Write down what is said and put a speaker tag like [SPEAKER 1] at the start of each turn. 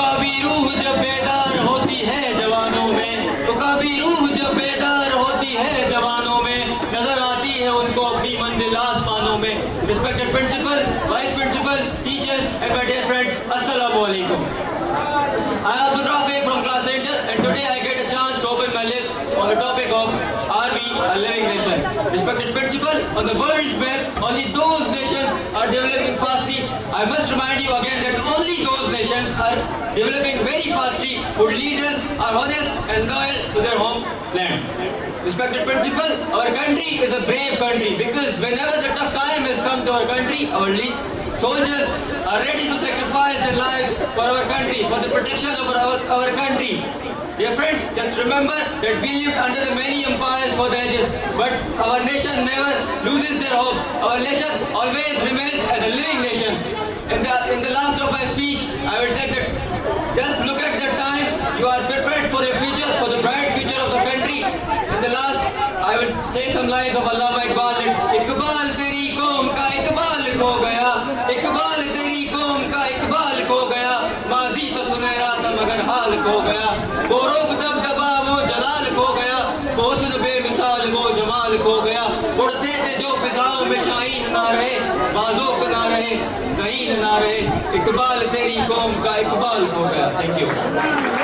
[SPEAKER 1] कभी रूह जब बेदार होती है जवानों में तो कभी रूह जब बेदार होती है जवानों में नज़र आती है उनको अपनी मंजिल आसमानों में respected principal vice principal teachers and my friends अस्सलाम वालेकुम am Abdul Rafiq from class 8 and today I get a chance to open my lips on the topic of Are we a living nation? Respected principal, on the world's map, only those nations are developing very fastly whose leaders are honest and loyal to their homeland. Respected principal, our country is a brave country because whenever the tough time has come to our country, our soldiers are ready to sacrifice their lives for our country, for the protection of our, our country. Dear friends, just remember that we lived under the many empires for the ages, but our nation never loses their hope. Our nation always remains as a living nation. In the, in the last of my speech, say some lines of Allama Iqbal. Iqbal तेरी कौम का इकबाल खो गया इकबाल तेरी कौम का इकबाल खो गया माजी तो सुनहरा था मगर हाल खो गया वो रोब दबदबा वो जलाल खो गया हुस्न बेमिसाल वो जमाल खो गया उड़ते थे जो फिजाओं में शाहीन ना रहे बाजोक ना रहे जहीन ना रहे इकबाल तेरी कौम का इकबाल खो गया थैंक यू